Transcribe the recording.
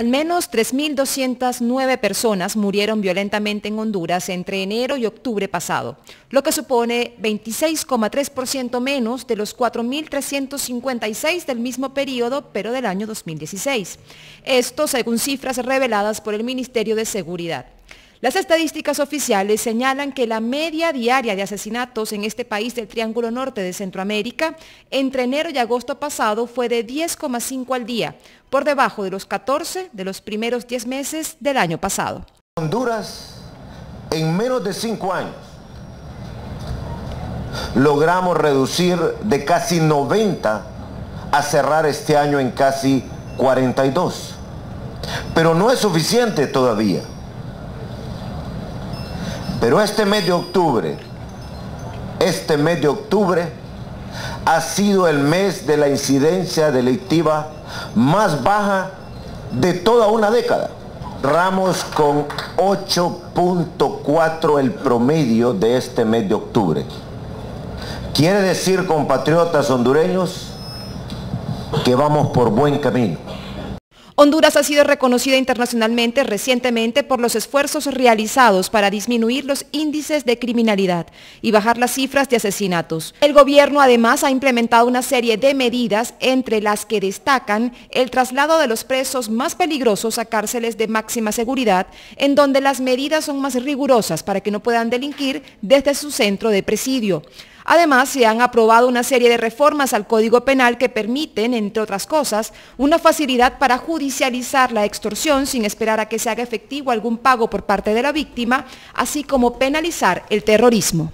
Al menos 3.209 personas murieron violentamente en Honduras entre enero y octubre pasado, lo que supone 26,3% menos de los 4.356 del mismo periodo, pero del año 2016. Esto según cifras reveladas por el Ministerio de Seguridad. Las estadísticas oficiales señalan que la media diaria de asesinatos en este país del Triángulo Norte de Centroamérica entre enero y agosto pasado fue de 10,5 al día, por debajo de los 14 de los primeros 10 meses del año pasado. Honduras, en menos de 5 años, logramos reducir de casi 90 a cerrar este año en casi 42. Pero no es suficiente todavía. Pero este mes de octubre, este mes de octubre ha sido el mes de la incidencia delictiva más baja de toda una década. Ramos con 8.4 el promedio de este mes de octubre. Quiere decir, compatriotas hondureños, que vamos por buen camino. Honduras ha sido reconocida internacionalmente recientemente por los esfuerzos realizados para disminuir los índices de criminalidad y bajar las cifras de asesinatos. El gobierno además ha implementado una serie de medidas entre las que destacan el traslado de los presos más peligrosos a cárceles de máxima seguridad, en donde las medidas son más rigurosas para que no puedan delinquir desde su centro de presidio. Además, se han aprobado una serie de reformas al Código Penal que permiten, entre otras cosas, una facilidad para judicializar la extorsión sin esperar a que se haga efectivo algún pago por parte de la víctima, así como penalizar el terrorismo.